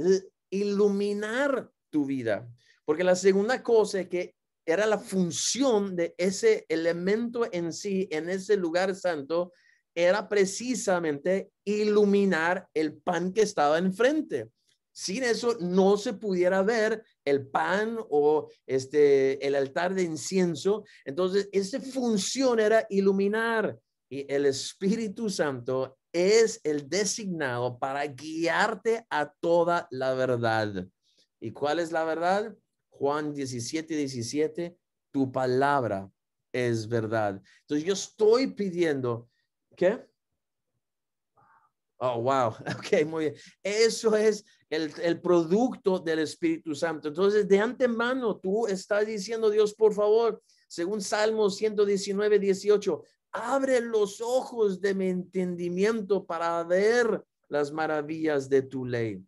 iluminar tu vida. Porque la segunda cosa que era la función de ese elemento en sí, en ese lugar santo, era precisamente iluminar el pan que estaba enfrente. Sin eso no se pudiera ver el pan o este el altar de incienso. Entonces, esa función era iluminar y el Espíritu Santo es el designado para guiarte a toda la verdad. ¿Y cuál es la verdad? Juan 17, 17. tu palabra es verdad. Entonces yo estoy pidiendo, ¿qué? Oh, wow. [laughs] Ok, muy bien. Eso es el, el, producto del Espíritu Santo. Entonces, de antemano, tú estás diciendo, Dios, por favor, según Salmo 119, 18, abre los ojos de mi entendimiento para ver las maravillas de tu ley.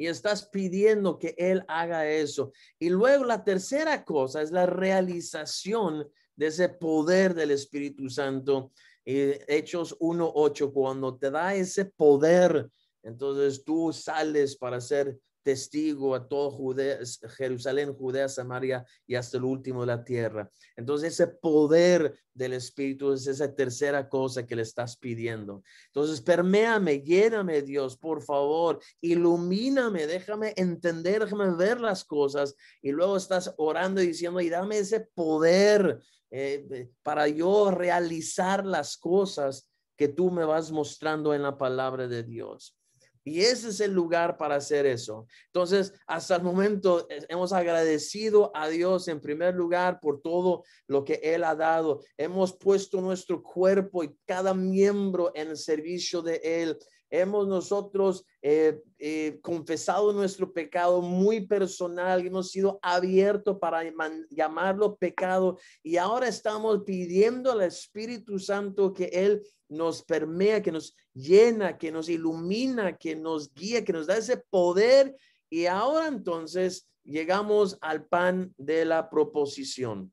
Y estás pidiendo que Él haga eso. Y luego la tercera cosa es la realización de ese poder del Espíritu Santo eh, Hechos 1.8, cuando te da ese poder, entonces tú sales para ser testigo a todo Judea, Jerusalén, Judea, Samaria y hasta el último de la tierra. Entonces ese poder del Espíritu es esa tercera cosa que le estás pidiendo. Entonces perméame, lléname Dios, por favor, ilumíname, déjame entender, déjame ver las cosas y luego estás orando y diciendo, y dame ese poder eh, para yo realizar las cosas que tú me vas mostrando en la palabra de Dios. Y ese es el lugar para hacer eso. Entonces, hasta el momento eh, hemos agradecido a Dios en primer lugar por todo lo que Él ha dado. Hemos puesto nuestro cuerpo y cada miembro en el servicio de Él hemos nosotros eh, eh, confesado nuestro pecado muy personal, hemos sido abiertos para llamarlo pecado y ahora estamos pidiendo al Espíritu Santo que Él nos permea, que nos llena, que nos ilumina, que nos guía, que nos da ese poder. Y ahora entonces llegamos al pan de la proposición.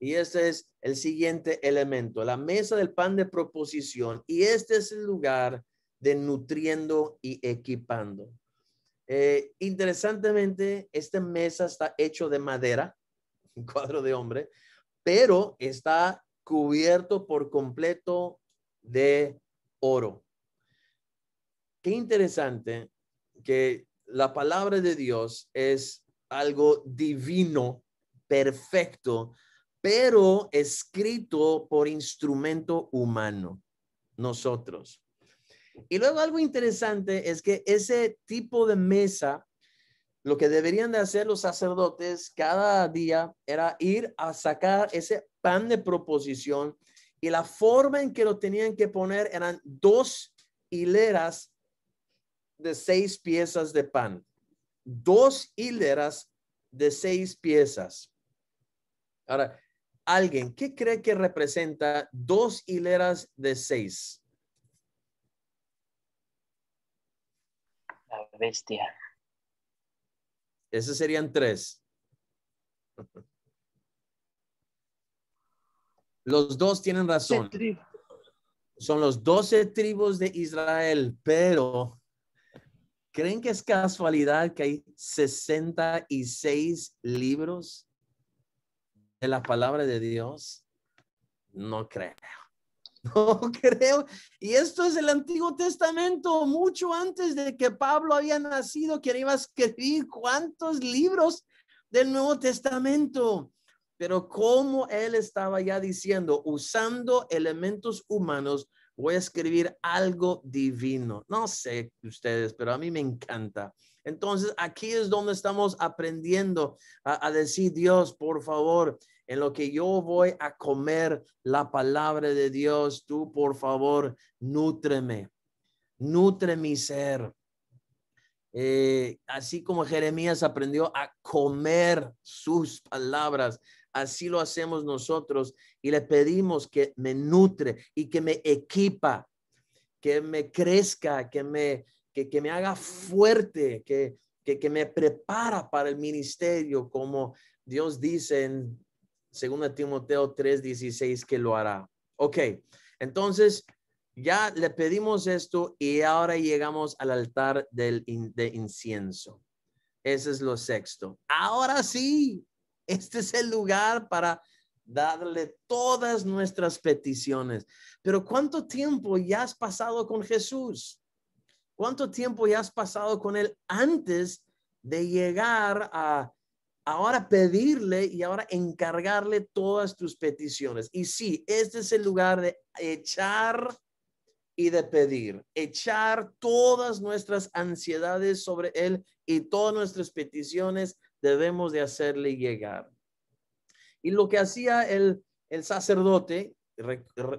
Y este es el siguiente elemento, la mesa del pan de proposición. Y este es el lugar de nutriendo y equipando. Eh, interesantemente, esta mesa está hecho de madera, [laughs] un cuadro de hombre, pero está cubierto por completo de oro. Qué interesante que la palabra de Dios es algo divino, perfecto, pero escrito por instrumento humano, nosotros. Y luego algo interesante es que ese tipo de mesa, lo que deberían de hacer los sacerdotes cada día era ir a sacar ese pan de proposición y la forma en que lo tenían que poner eran dos hileras de seis piezas de pan. Dos hileras de seis piezas. Ahora, alguien, ¿qué cree que representa dos hileras de seis? Bestia. Esos serían tres. Los dos tienen razón. Son los doce tribus de Israel, pero ¿creen que es casualidad que hay 66 libros de la palabra de Dios? No creo. [laughs] No creo. Y esto es el Antiguo Testamento, mucho antes de que Pablo había nacido, que iba a escribir cuántos libros del Nuevo Testamento. Pero como él estaba ya diciendo, usando elementos humanos, voy a escribir algo divino. No sé ustedes, pero a mí me encanta. Entonces, aquí es donde estamos aprendiendo a, a decir, Dios, por favor, en lo que yo voy a comer la palabra de Dios, tú por favor, nútreme, nutre mi ser. Eh, así como Jeremías aprendió a comer sus palabras, así lo hacemos nosotros y le pedimos que me nutre y que me equipa, que me crezca, que me, que, me haga fuerte, que, que, que me prepara para el ministerio, como Dios dice en Segunda Timoteo 3:16 que lo hará. Ok, entonces ya le pedimos esto y ahora llegamos al altar del de incienso. Ese es lo sexto. Ahora sí, este es el lugar para darle todas nuestras peticiones. Pero ¿cuánto tiempo ya has pasado con Jesús? ¿Cuánto tiempo ya has pasado con Él antes de llegar a ahora pedirle y ahora encargarle todas tus peticiones. Y sí, este es el lugar de echar y de pedir, echar todas nuestras ansiedades sobre Él y todas nuestras peticiones debemos de hacerle llegar. Y lo que hacía el, el sacerdote,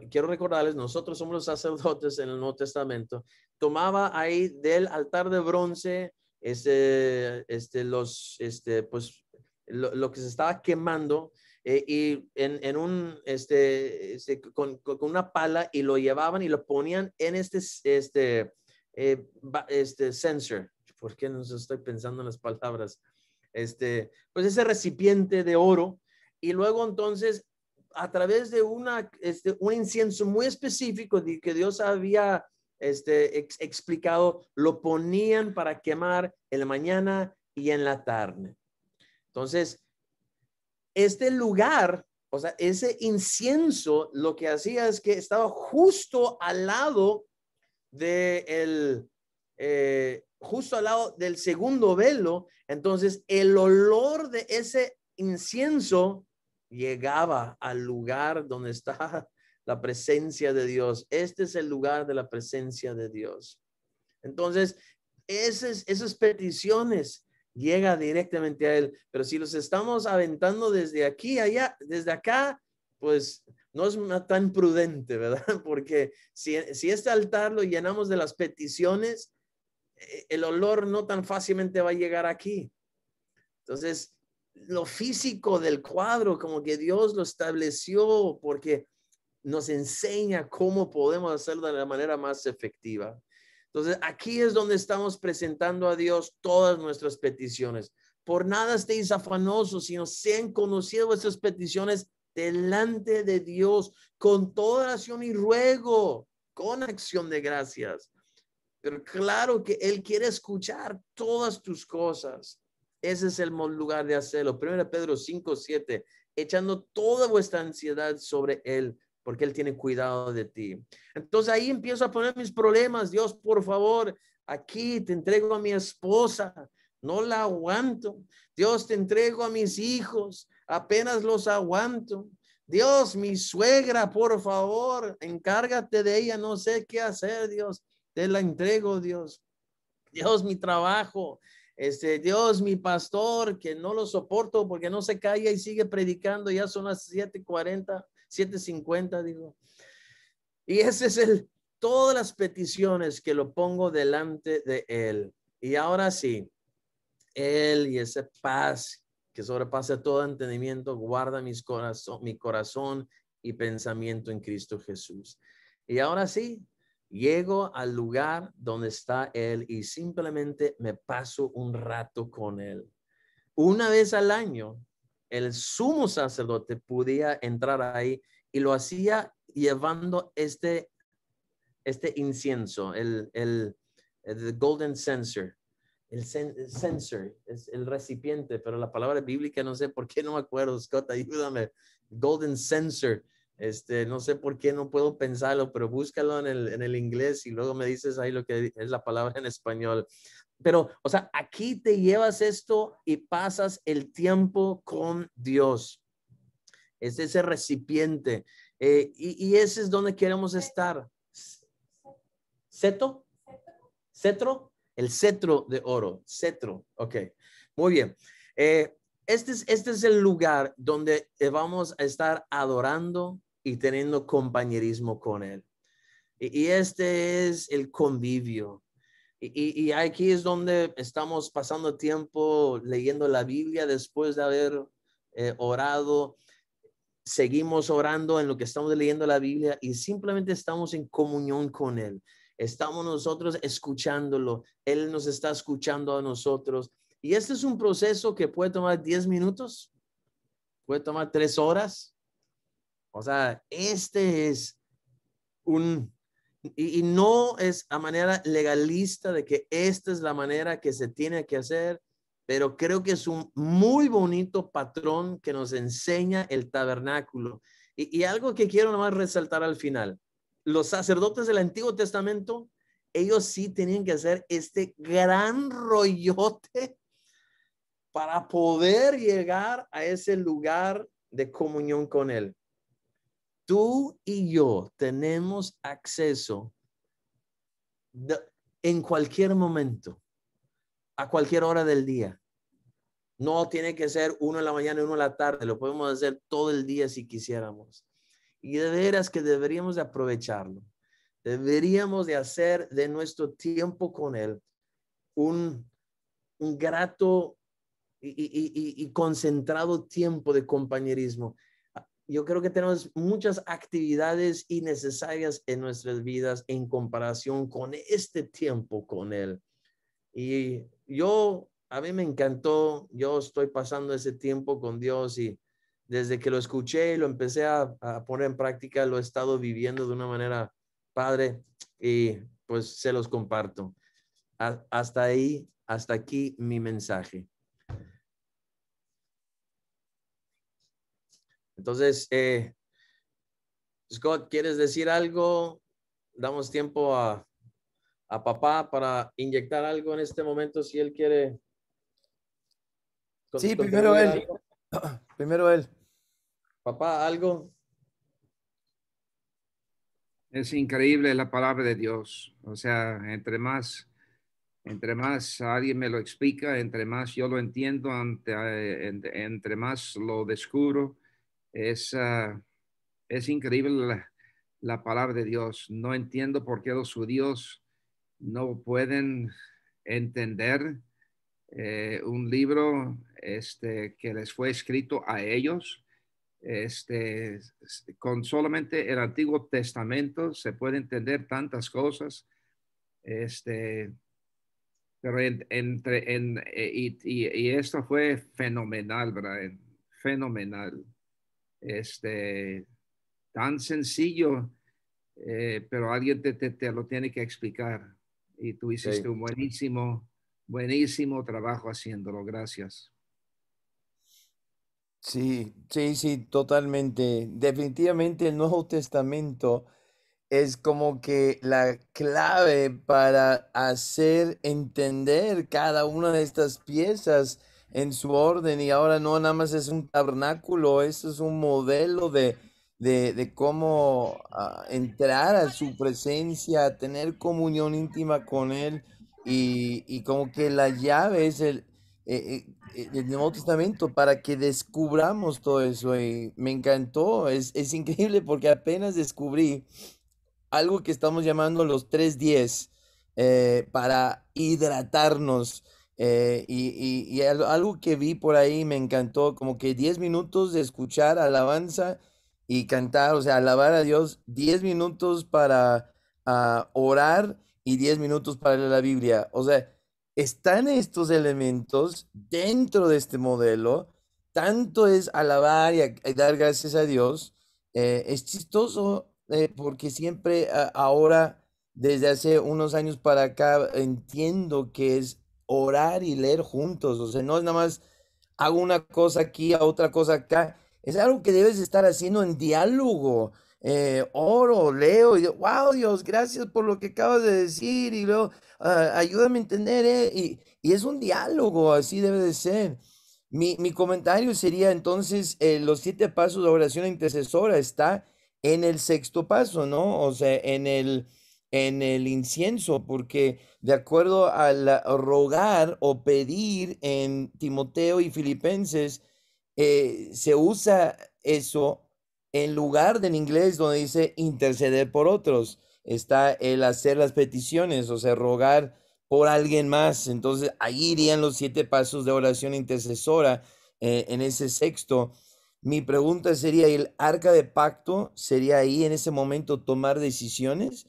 quiero recordarles, nosotros somos los sacerdotes en el Nuevo Testamento, tomaba ahí del altar de bronce, este, este, los, este, pues, lo, que se estaba quemando, eh, y en, en, un, este, este con, con, una pala y lo llevaban y lo ponían en este, este, eh, este sensor. ¿Por qué no estoy pensando en las palabras? Este, pues ese recipiente de oro. Y luego entonces, a través de una, este, un incienso muy específico de que Dios había este, explicado, lo ponían para quemar en la mañana y en la tarde. Entonces, este lugar, o sea, ese incienso, lo que hacía es que estaba justo al lado de el, eh, justo al lado del segundo velo. Entonces, el olor de ese incienso llegaba al lugar donde está [laughs] la presencia de Dios. Este es el lugar de la presencia de Dios. Entonces, esas, esas peticiones llega directamente a Él. Pero si los estamos aventando desde aquí allá, desde acá, pues no es tan prudente, ¿verdad? [laughs] Porque si, si este altar lo llenamos de las peticiones, eh, el olor no tan fácilmente va a llegar aquí. Entonces, lo físico del cuadro, como que Dios lo estableció porque nos enseña cómo podemos hacerlo de la manera más efectiva. Entonces, aquí es donde estamos presentando a Dios todas nuestras peticiones. Por nada estéis afanosos, sino sean conocidas vuestras peticiones delante de Dios con toda oración y ruego, con acción de gracias. Pero claro que Él quiere escuchar todas tus cosas. Ese es el lugar de hacerlo. Primero Pedro 5, 7, echando toda vuestra ansiedad sobre Él, porque Él tiene cuidado de ti. Entonces ahí empiezo a poner mis problemas. Dios, por favor, aquí te entrego a mi esposa. No la aguanto. Dios, te entrego a mis hijos. Apenas los aguanto. Dios, mi suegra, por favor, encárgate de ella. No sé qué hacer, Dios. Te la entrego, Dios. Dios, mi trabajo. Este, Dios, mi pastor, que no lo soporto porque no se calla y sigue predicando. Ya son las 7:40. 750, digo. Y ese es el, todas las peticiones que lo pongo delante de Él. Y ahora sí, Él y ese paz que sobrepasa todo entendimiento, guarda mis corazón, mi corazón y pensamiento en Cristo Jesús. Y ahora sí, llego al lugar donde está Él y simplemente me paso un rato con Él. Una vez al año el sumo sacerdote podía entrar ahí y lo hacía llevando este, este incienso, el, el, golden censer. El, censer es el recipiente, pero la palabra bíblica no sé por qué no me acuerdo, Scott, ayúdame. Golden censer. Este, no sé por qué no puedo pensarlo, pero búscalo en el, inglés y luego me dices ahí lo que es la palabra en español pero, o sea, aquí te llevas esto y pasas el tiempo con Dios. Es ese recipiente. Eh, y, ese es donde queremos estar. ¿Ceto? ¿Cetro? El cetro de oro. Cetro. Ok. Muy bien. Eh, este, es, este es el lugar donde vamos a estar adorando y teniendo compañerismo con Él. y este es el convivio y, aquí es donde estamos pasando tiempo leyendo la Biblia después de haber eh, orado. Seguimos orando en lo que estamos leyendo la Biblia y simplemente estamos en comunión con Él. Estamos nosotros escuchándolo. Él nos está escuchando a nosotros. Y este es un proceso que puede tomar 10 minutos, puede tomar 3 horas. O sea, este es un y, no es a manera legalista de que esta es la manera que se tiene que hacer, pero creo que es un muy bonito patrón que nos enseña el tabernáculo. Y, algo que quiero nomás resaltar al final, los sacerdotes del Antiguo Testamento, ellos sí tenían que hacer este gran rollote para poder llegar a ese lugar de comunión con Él tú y yo tenemos acceso en cualquier momento, a cualquier hora del día. No tiene que ser uno en la mañana y uno en la tarde, lo podemos hacer todo el día si quisiéramos. Y de veras que deberíamos de aprovecharlo. Deberíamos de hacer de nuestro tiempo con Él un, un grato y, concentrado tiempo de compañerismo. Yo creo que tenemos muchas actividades innecesarias en nuestras vidas en comparación con este tiempo con Él. Y yo, a mí me encantó, yo estoy pasando ese tiempo con Dios y desde que lo escuché y lo empecé a, a poner en práctica, lo he estado viviendo de una manera padre y pues se los comparto. hasta ahí, hasta aquí mi mensaje. Entonces, eh, Scott, ¿quieres decir algo? Damos tiempo a, a papá para inyectar algo en este momento si él quiere. Sí, primero él. [clears throat] Primero él. Papá, algo. Es increíble la palabra de Dios. O sea, entre más, entre más alguien me lo explica, entre más yo lo entiendo, entre, entre más lo descubro, es, ah, es increíble la, palabra de Dios. No entiendo por qué los judíos no pueden entender eh, un libro este, que les fue escrito a ellos. Este, con solamente el Antiguo Testamento se puede entender tantas cosas. Este, pero entre, en, eh, y, y, esto fue fenomenal, Brian, fenomenal este, tan sencillo, eh, pero alguien te, te, lo tiene que explicar. Y tú hiciste un buenísimo, buenísimo trabajo haciéndolo. Gracias. Sí, sí, sí, totalmente. Definitivamente el Nuevo Testamento es como que la clave para hacer entender cada una de estas piezas en su orden y ahora no nada más es un tabernáculo, eso es un modelo de, de, cómo ah, entrar a su presencia, tener comunión íntima con Él y, y como que la llave es el, eh, eh, el Nuevo Testamento para que descubramos todo eso me encantó, es, es increíble porque apenas descubrí algo que estamos llamando los 310 eh, para hidratarnos eh, y, algo que vi por ahí me encantó, como que 10 minutos de escuchar alabanza y cantar, o sea, alabar a Dios, 10 minutos para ah, orar y 10 minutos para leer la Biblia. O sea, están estos elementos dentro de este modelo, tanto es alabar y, dar gracias a Dios. Eh, es chistoso eh, porque siempre ah, ahora, desde hace unos años para acá, entiendo que es orar y leer juntos. O sea, no es nada más hago una cosa aquí, otra cosa acá. Es algo que debes estar haciendo en diálogo. Eh, oro, leo y wow, Dios, gracias por lo que acabas de decir y luego ah, ayúdame a entender. Eh", y, y, es un diálogo, así debe de ser. Mi, mi comentario sería entonces, eh, los siete pasos de oración intercesora está en el sexto paso, ¿no? O sea, en el, en el incienso, porque de acuerdo al rogar o pedir en Timoteo y Filipenses, eh, se usa eso en lugar del inglés donde dice interceder por otros. Está el hacer las peticiones, o sea, rogar por alguien más. Entonces, ahí irían los siete pasos de oración intercesora eh, en ese sexto. Mi pregunta sería, ¿el arca de pacto sería ahí en ese momento tomar decisiones?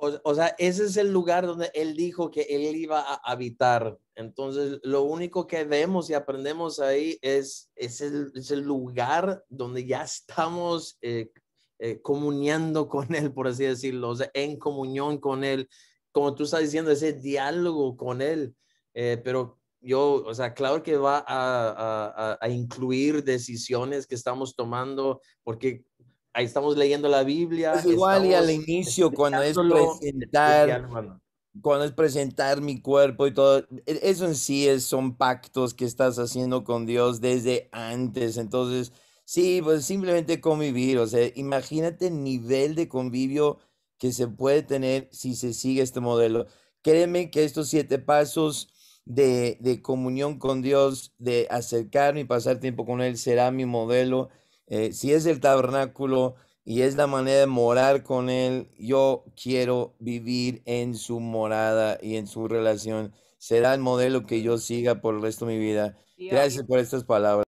O, sea, ese es el lugar donde él dijo que él iba a habitar. Entonces, lo único que vemos y aprendemos ahí es, es, el, es el lugar donde ya estamos eh, eh, comuniando con él, por así decirlo, o sea, en comunión con él, como tú estás diciendo, ese diálogo con él. Eh, pero yo, o sea, claro que va a, a, a, incluir decisiones que estamos tomando, porque ahí estamos leyendo la Biblia. Es igual y al inicio cuando es presentar, cuando es presentar mi cuerpo y todo, e, eso en sí es, son pactos que estás haciendo con Dios desde antes. Entonces, sí, pues simplemente convivir, o sea, imagínate el nivel de convivio que se puede tener si se sigue este modelo. Créeme que estos siete pasos de, de comunión con Dios, de acercarme y pasar tiempo con Él, será mi modelo. Eh, si es el tabernáculo y es la manera de morar con Él, yo quiero vivir en su morada y en su relación. Será el modelo que yo siga por el resto de mi vida. Gracias por estas palabras.